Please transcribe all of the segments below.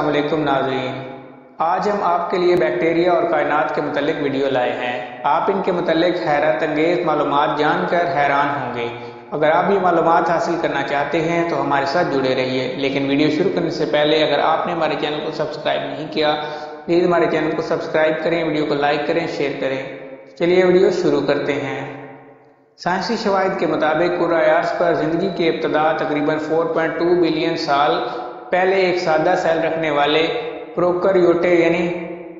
वालेकुम नाजरीन। आज हम आपके लिए बैक्टीरिया और कायनात के मतलब वीडियो लाए हैं। आप इनके मतलब हैरत अंगेज मालूम जानकर हैरान होंगे। अगर आप ये मालूम हासिल करना चाहते हैं तो हमारे साथ जुड़े रहिए। लेकिन वीडियो शुरू करने से पहले, अगर आपने हमारे चैनल को सब्सक्राइब नहीं किया, प्लीज़ हमारे चैनल को सब्सक्राइब करें, वीडियो को लाइक करें, शेयर करें। चलिए वीडियो शुरू करते हैं। साइंसी शवाहद के मुताबिक कुरायार्स पर ज़िंदगी की इब्तदा तकरीबन 4.2 बिलियन साल पहले एक सादा सेल रखने वाले प्रोकरयोटे यानी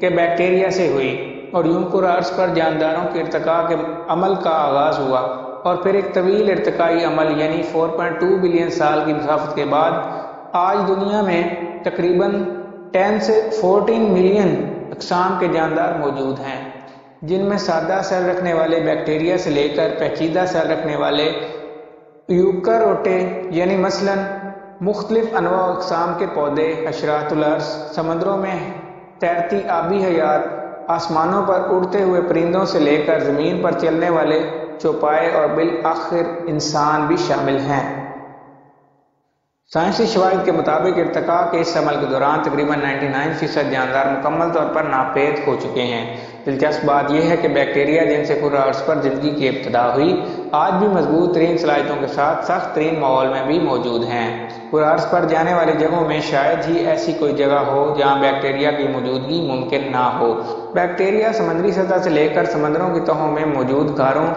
के बैक्टीरिया से हुई और यूँ पर जानदारों के इरतका के अमल का आगाज़ हुआ और फिर एक तवील इरतकाई अमल यानी 4.2 बिलियन साल की मुसाफत के बाद आज दुनिया में तकरीबन 10 से 14 मिलियन अकसाम के जानदार मौजूद हैं, जिनमें सादा सेल रखने वाले बैक्टीरिया से लेकर पेचीदा सेल रखने वाले यूकरोटे यानी मसलन मुख्तलिफ़ अनवा अकसाम के पौधे अशरातुलर्स समंदरों में तैरती आबी हयात, आसमानों पर उड़ते हुए परिंदों से लेकर ज़मीन पर चलने वाले चौपाए और बिल आखिर इंसान भी शामिल हैं। साइंसी शवाद के मुताबिक इरतका के इस अमल के दौरान तकरीबन 99 फ़ीसद जानदार मुकम्मल तौर पर नापेद हो चुके हैं। दिलचस्प बात यह है कि बैक्टीरिया, जिनसे पूरा अर्ज़ पर ज़िंदगी की इब्तदा हुई, आज भी मज़बूत तरीन सलाहियतों के साथ सख्त तरीन माहौल में भी मौजूद हैं। पूरा अर्ज़ पर जाने वाली जगहों में शायद ही ऐसी कोई जगह हो जहाँ बैक्टीरिया की मौजूदगी मुमकिन ना हो। बैक्टीरिया समंदरी सतह से लेकर समंदरों की तहों में मौजूद घरों,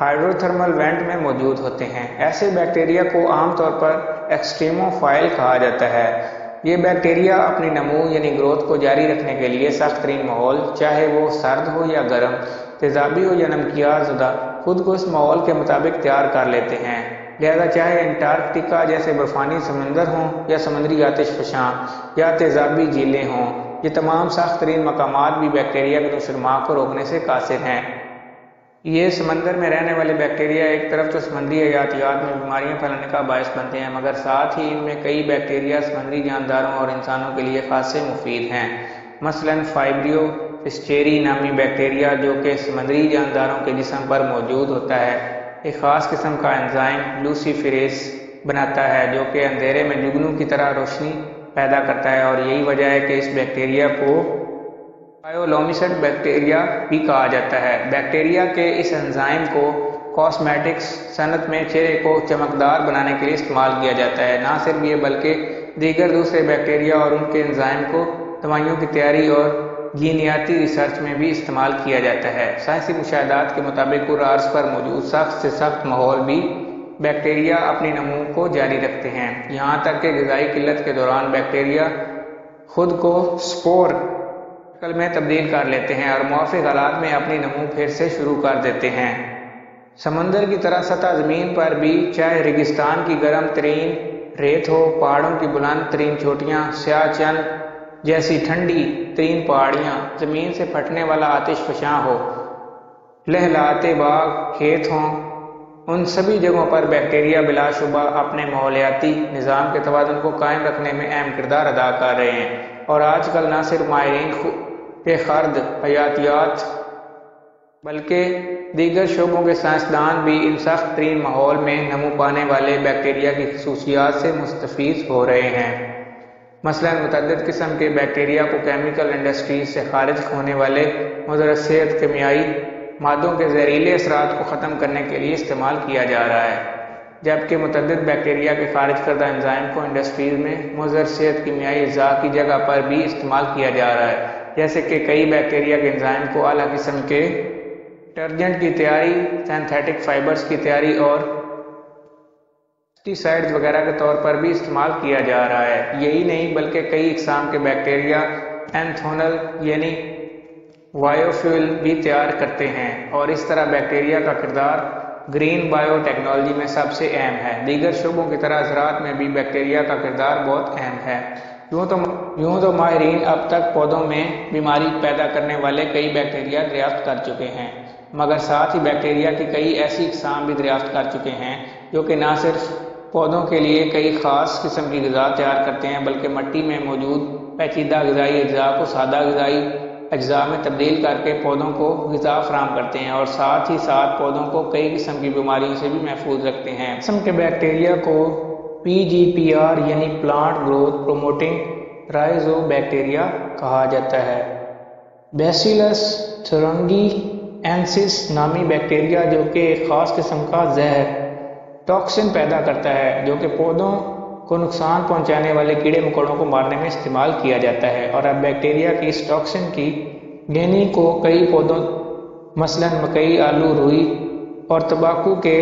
हाइड्रोथर्मल वेंट में मौजूद होते हैं। ऐसे बैक्टीरिया को आमतौर पर एक्सट्रीमोफाइल कहा जाता है। ये बैक्टीरिया अपनी नमू यानी ग्रोथ को जारी रखने के लिए सख्त तरीन माहौल, चाहे वो सर्द हो या गर्म, तेजाबी हो या नमकियार जुदा, खुद को इस माहौल के मुताबिक तैयार कर लेते हैं। लिहाजा चाहे अंटार्कटिका जैसे बर्फानी समंदर हों या समुद्री आतिश फशां या तेजाबी झीलें हों, ये तमाम सख्त तरीन मकाम भी बैक्टीरिया के नशरमा को रोकने से कासिर हैं। ये समंदर में रहने वाले बैक्टीरिया एक तरफ़ तो समंदरी हयातियात में बीमारियाँ फैलाने का बायस बनते हैं, मगर साथ ही इनमें कई बैक्टीरिया समंदरी जानदारों और इंसानों के लिए खासे मुफीद हैं। मसलन फाइब्रियो फिस्टेरी नामी बैक्टीरिया जो कि समंदरी जानदारों के जिसम पर मौजूद होता है। एक ख़ास किस्म का एंजाइम लूसीफिरेस बनाता है, जो कि अंधेरे में जुगनू की तरह रोशनी पैदा करता है, और यही वजह है कि इस बैक्टीरिया को बायोलोमिसट बैक्टीरिया भी कहा जाता है। बैक्टीरिया के इस एंजाइम को कॉस्मेटिक्स सनत में चेहरे को चमकदार बनाने के लिए इस्तेमाल किया जाता है। ना सिर्फ़ ये, बल्कि दीगर दूसरे बैक्टीरिया और उनके एंजाइम को दवाइयों की तैयारी और जीनियाती रिसर्च में भी इस्तेमाल किया जाता है। साइंसी मुशाहदात के मुताबिक अर्ज़ पर मौजूद सख्त से सख्त माहौल भी बैक्टीरिया अपने नमू को जारी रखते हैं। यहाँ तक कि गजाई किल्लत के दौरान बैक्टीरिया खुद को स्पोर शक्ल में तब्दील कर लेते हैं और मुआफ़ हालात में अपनी नमू फिर से शुरू कर देते हैं। समंदर की तरह सतह ज़मीन पर भी चाहे रेगिस्तान की गर्म तरीन रेत हो, पहाड़ों की बुलंद तरीन चोटियाँ स्याचन जैसी ठंडी तरीन पहाड़ियाँ ज़मीन से फटने वाला आतिश फशां हो, लहलाते बाग, खेत हों, उन सभी जगहों पर बैक्टीरिया बिलाशुबा अपने माहौलियाती निज़ाम के तोज़न को कायम रखने में अहम किरदार अदा कर रहे हैं। और आजकल न सिर्फ़ माहरीन के खर्द, हयातियात, बल्कि दीगर शोबों के साइंसदान भी इन सख्त तरीन माहौल में नमू पाने वाले बैक्टीरिया की खसूसियात से मुस्तफ़ हो रहे हैं। मसलन मतद किस्म के बैक्टीरिया को केमिकल इंडस्ट्रीज़ से खारिज होने वाले मदर सेहत, केमियाई मादों के जहरीले असरात को ख़त्म करने के लिए इस्तेमाल किया जा रहा है, जबकि मतद बैक्टीरिया के खारिज करदा एंजाइम को इंडस्ट्रीज़ में मुजर सेहत, कीमियाई अज़ा की जगह पर भी इस्तेमाल किया जा रहा है। जैसे कि कई बैक्टीरिया के एंजाइम को अला किस्म के डिटर्जेंट की तैयारी सिंथेटिक फाइबर्स की तैयारी और पेस्टिसाइड्स वगैरह के तौर पर भी इस्तेमाल किया जा रहा है। यही नहीं, बल्कि कई इकसाम के बैक्टीरिया एंथोनल यानी वायोफ्यूल भी तैयार करते हैं। और इस तरह बैक्टीरिया का किरदार ग्रीन बायोटेक्नोलॉजी में सबसे अहम है। दीगर शुबों की तरह ज़रात में भी बैक्टीरिया का किरदार बहुत अहम है। यूँ तो यूँ तो माहरीन अब तक पौधों में बीमारी पैदा करने वाले कई बैक्टीरिया दरियाफ्त कर चुके हैं। मगर साथ ही बैक्टीरिया की कई ऐसी इकसाम भी दरियाफ्त कर चुके हैं, जो कि ना सिर्फ़ पौधों के लिए कई ख़ास किस्म की गज़ा तैयार करते हैं, बल्कि मिट्टी में मौजूद पैचीदा गज़ाई अज्जा को सादा गज़ाई, अज्जा में तब्दील करके पौधों को गज़ा फ्राहम करते हैं और साथ ही साथ पौधों को कई किस्म की बीमारियों से भी महफूज रखते हैं। किस्म के बैक्टीरिया को पीजीपीआर यानी plant growth promoting rhizobacteria कहा जाता है। बेसिलस थुरंगी एंसिस नामी बैक्टीरिया जो कि एक ख़ास किस्म का जहर टॉक्सिन पैदा करता है, जो कि पौधों को नुकसान पहुँचाने वाले कीड़े मकोड़ों को मारने में इस्तेमाल किया जाता है। और अब बैक्टीरिया की इस टॉक्सिन की गेनी को कई पौधों, मसलन मकई, आलू, रुई और तंबाकू के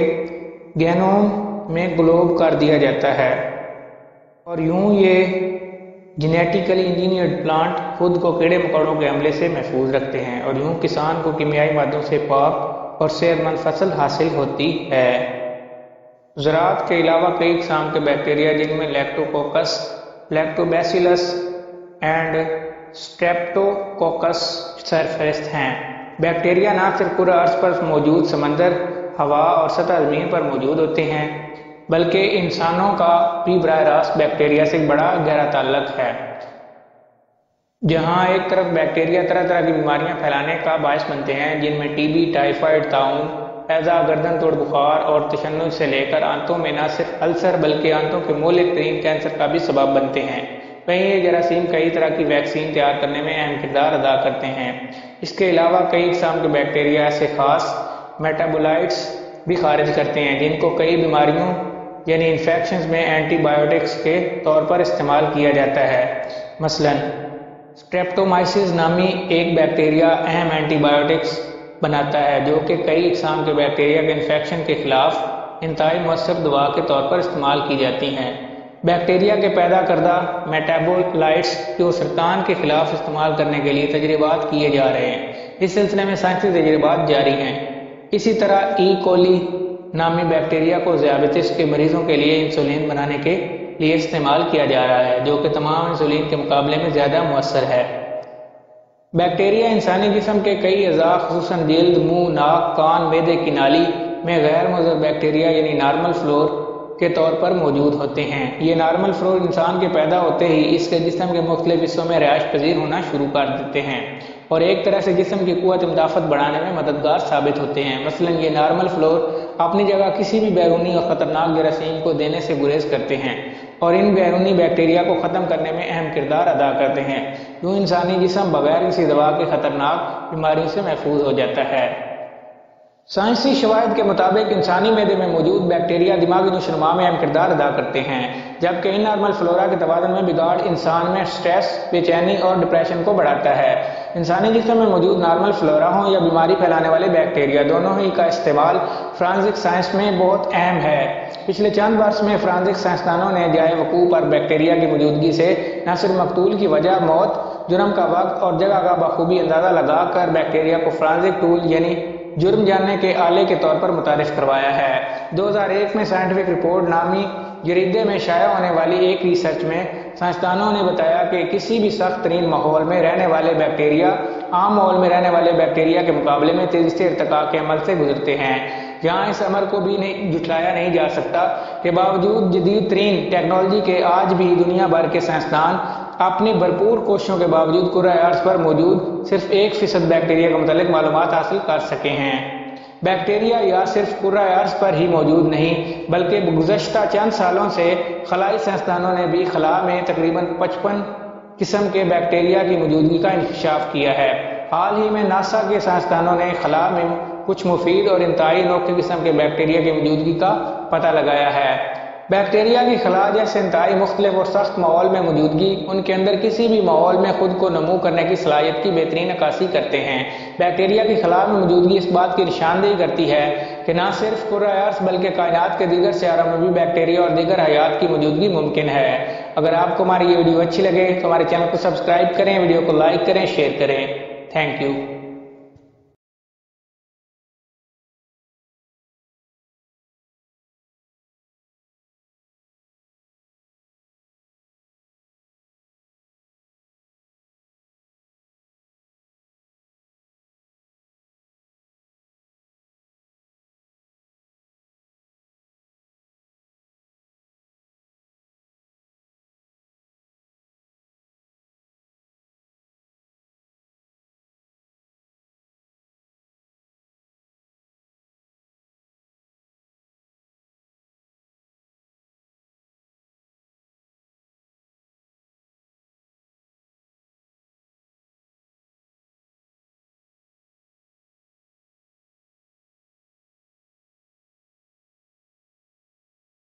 गेनोम में ग्लोब कर दिया जाता है। और यूँ ये जेनेटिकली इंजीनियर्ड प्लांट खुद को कीड़े मकोड़ों के हमले से महफूज रखते हैं। और यूँ किसान को कीमियाई मादों से पाक और सेहतमंद फ़सल हासिल होती है। ज़रात के अलावा कई किस्म के बैक्टीरिया जिनमें लैक्टोकोकस लैक्टोबैसिलस एंड स्ट्रेप्टोकोकस सरफेस्ट हैं। बैक्टीरिया ना सिर्फ़ पूरा अर्थ पर मौजूद समंदर, हवा और सतह ज़मीन पर मौजूद होते हैं। बल्कि इंसानों का भी बर रास्त बैक्टीरिया से बड़ा गहरा ताल्लुक है। जहाँ एक तरफ़ बैक्टीरिया तरह तरह की बीमारियाँ फैलाने का बायस बनते हैं, जिनमें टीबी टाइफाइड, ताउन हैज़ा गर्दन, तोड़, बुखार और तशन से लेकर आंतों में न सिर्फ़ अल्सर बल्कि आंतों के मोलिक तरीन कैंसर का भी सबब बनते हैं। वहीं ये जरासीम कई तरह की वैक्सीन तैयार करने में अहम किरदार अदा करते हैं। इसके अलावा कई किस्म के बैक्टीरिया ऐसे खास मेटाबोलाइट्स भी खारिज करते हैं, जिनको कई बीमारियों यानी इन्फेक्शन में एंटीबायोटिक्स के तौर पर इस्तेमाल किया जाता है। मसलन स्ट्रेप्टोमाइसिस नामी एक बैक्टीरिया अहम एंटीबायोटिक्स बनाता है, जो कि कई इकसाम के बैक्टीरिया के इन्फेक्शन के खिलाफ इंतहाई मौसर दवा के तौर पर इस्तेमाल की जाती हैं। बैक्टीरिया के पैदा करदा मेटाबोलाइट्स को सरतान के खिलाफ इस्तेमाल करने के लिए तजर्बात किए जा रहे हैं। इस सिलसिले में साइंसी तजर्बात जारी हैं। इसी तरह ई कोली नामी बैक्टीरिया को ज़्याबतिस के मरीजों के लिए इंसुलिन बनाने के लिए इस्तेमाल किया जा रहा है, जो कि तमाम इंसुलिन के मुकाबले में ज़्यादा मौसर है। बैक्टीरिया इंसानी जिसम के कई अज़ा खसूस जल्द मुँह, नाक, कान, मेदे की नाली में गैर मुजर बैक्टीरिया यानी नॉर्मल फ्लोर के तौर पर मौजूद होते हैं। ये नॉर्मल फ्लोर इंसान के पैदा होते ही इसके जिसम के मुख्तलिफ़ हिस्सों में रहाश पजीर होना शुरू कर देते हैं और एक तरह से जिसम की कुत मुदाफ़त बढ़ाने में मददगार साबित होते हैं। मसलन ये नॉर्मल फ्लोर अपनी जगह किसी भी बैरूनी और ख़तरनाक जरासीम को देने से गुरेज करते हैं और इन बैरूनी बैक्टीरिया को ख़त्म करने में अहम किरदार अदा करते हैं। यूँ इंसानी जिसम बगैर किसी दवा के ख़तरनाक बीमारियों से महफूज हो जाता है। साइंसी शवाहद के मुताबिक इंसानी मैदे में मौजूद बैक्टीरिया दिमागी नशोनुमा में अहम किरदार अदा करते हैं, जबकि इन नॉर्मल फ्लोरा के तबादन में बिगाड़ इंसान में स्ट्रेस, बेचैनी और डिप्रेशन को बढ़ाता है। इंसानी जिसम में मौजूद नॉर्मल फ्लोरा हो या बीमारी फैलाने वाले बैक्टीरिया, दोनों ही का इस्तेमाल फ्रांसिक साइंस में बहुत अहम है। पिछले चंद वर्ष में फ्रांसिक साइंसदानों ने जाए वकू पर बैक्टीरिया की मौजूदगी से न सिर्फ़ मकतूल की वजह मौत, जुर्म का वक्त और जगह का बखूबी अंदाज़ा लगाकर बैक्टीरिया को फ्रांसिक टूल यानी जुर्म जानने के आले के तौर पर मुतारफ करवाया है। 2001 में साइंटिफिक रिपोर्ट नामी जरीदे में शाया होने वाली एक रिसर्च में साइंसदानों ने बताया कि किसी भी सख्त तरीन माहौल में रहने वाले बैक्टीरिया, आम माहौल में रहने वाले बैक्टीरिया के मुकाबले में तेज़ी से इरतका के अमल से गुजरते हैं। जहाँ इस अमर को भी नहीं जुटलाया नहीं जा सकता, के बावजूद जदीद तरीन टेक्नोलॉजी के आज भी दुनिया भर के साइंसदान अपनी भरपूर कोशिशों के बावजूद कुर्रा अर्थ पर मौजूद सिर्फ़ एक फ़ीसद बैक्टीरिया के मतलब मालूम हासिल कर सके हैं। बैक्टीरिया या सिर्फ़ कुर्रा अर्ज़ पर ही मौजूद नहीं, बल्कि गुजशत चंद सालों से खलाई संस्थानों ने भी खला में तकरीबन पचपन किस्म के बैक्टीरिया की मौजूदगी का इंकशाफ किया है। हाल ही में नासा के संस्थानों ने खला में कुछ मुफीद और इंतहाई नोखे किस्म के बैक्टीरिया की मौजूदगी का पता लगाया है। बैक्टीरिया की खला या इंतहाई मुख्तलिफ़ और सख्त माहौल में मौजूदगी, उनके अंदर किसी भी माहौल में खुद को नमू करने की सलाहियत की बेहतरीन अक्सी करते हैं। बैक्टीरिया की खला में मौजूदगी इस बात की निशानदेही करती है कि ना सिर्फ़ कुर्रायार्स बल्कि कायनात के दीगर सियारों में भी बैक्टीरिया और दीगर हयात की मौजूदगी मुमकिन है। अगर आपको हमारी ये वीडियो अच्छी लगे तो हमारे चैनल को सब्सक्राइब करें, वीडियो को लाइक करें, शेयर करें। Thank you.